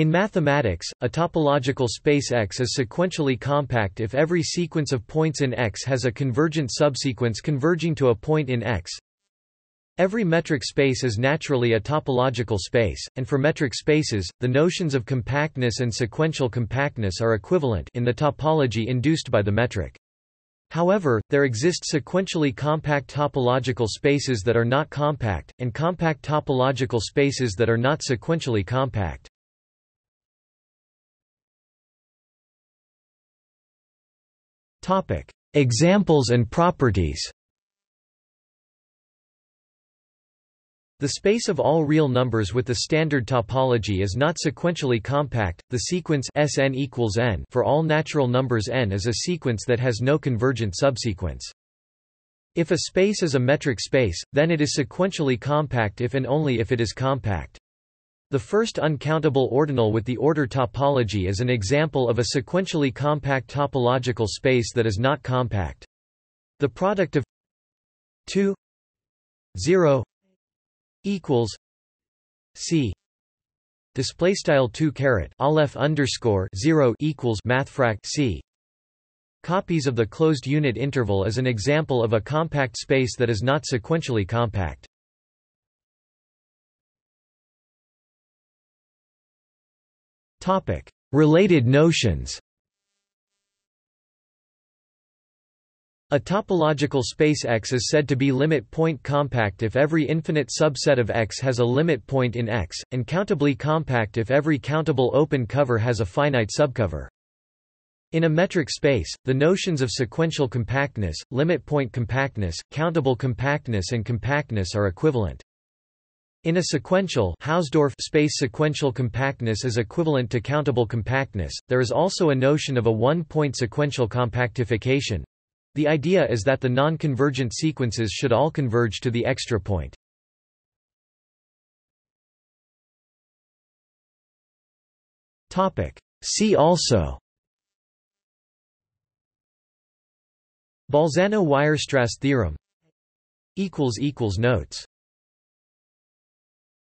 In mathematics, a topological space X is sequentially compact if every sequence of points in X has a convergent subsequence converging to a point in X. Every metric space is naturally a topological space, and for metric spaces, the notions of compactness and sequential compactness are equivalent in the topology induced by the metric. However, there exist sequentially compact topological spaces that are not compact, and compact topological spaces that are not sequentially compact. Examples and properties The space of all real numbers with the standard topology is not sequentially compact. The sequence Sn equals n for all natural numbers n is a sequence that has no convergent subsequence. If a space is a metric space, then it is sequentially compact if and only if it is compact. The first uncountable ordinal with the order topology is an example of a sequentially compact topological space that is not compact. The product of 2 0 equals C. Display style 2 caret aleph underscore 0 equals mathfrak C. Copies of the closed unit interval is an example of a compact space that is not sequentially compact related notions A topological space X is said to be limit point compact if every infinite subset of X has a limit point in X, and countably compact if every countable open cover has a finite subcover. In a metric space, the notions of sequential compactness, limit point compactness, countable compactness and compactness are equivalent. In a sequential Hausdorff space sequential compactness is equivalent to countable compactness. There is also a notion of a one-point sequential compactification, the idea is that the non-convergent sequences should all converge to the extra point. See also Bolzano-Weierstrass theorem Notes